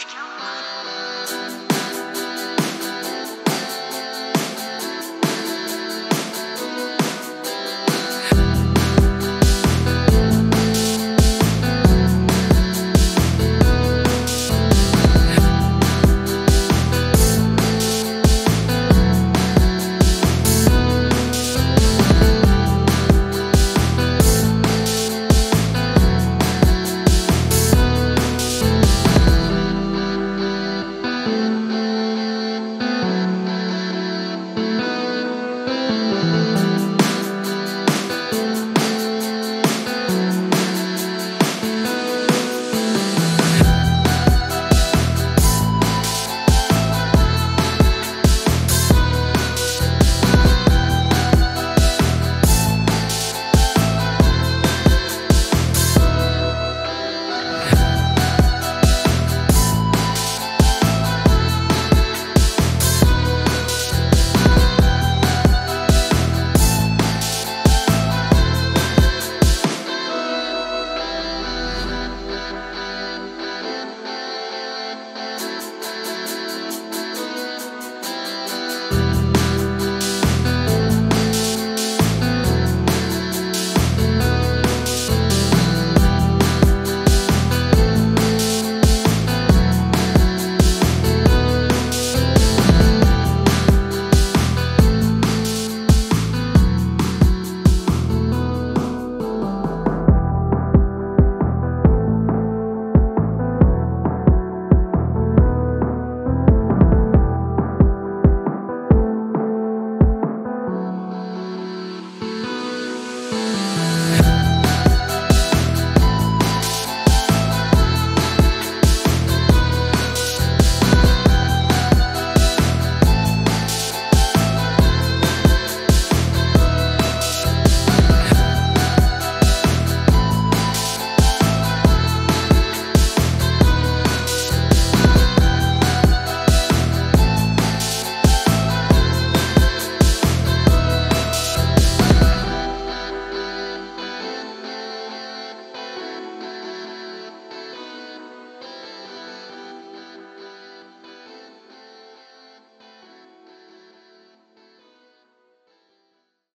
Just kill